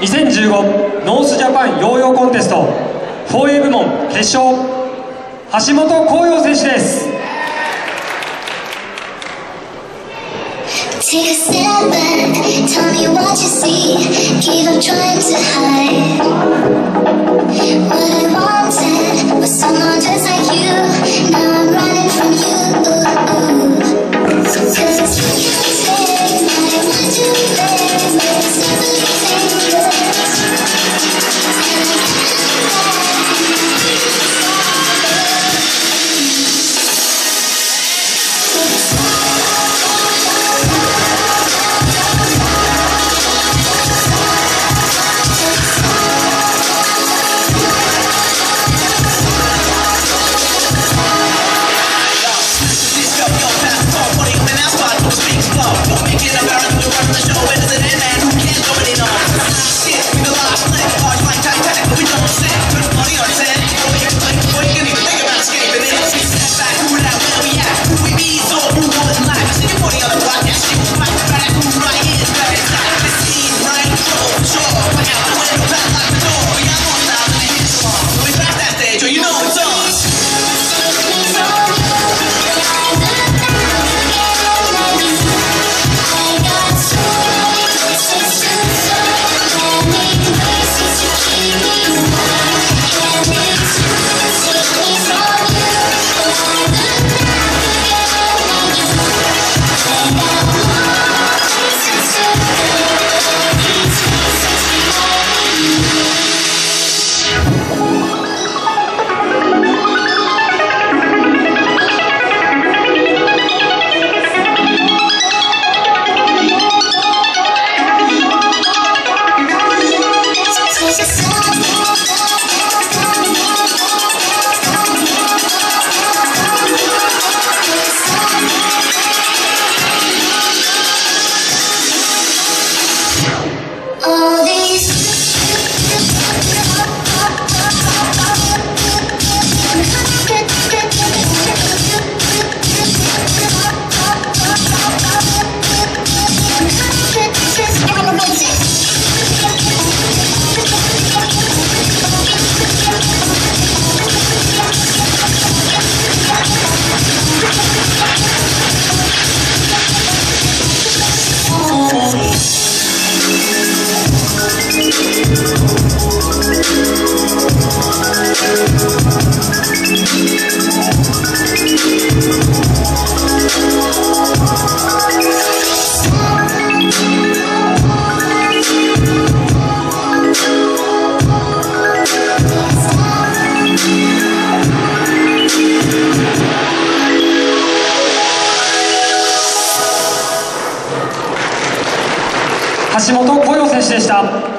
2015ノースジャパンヨーヨーコンテスト 4A 部門決勝橋本光陽選手です橋本小陽選手でした。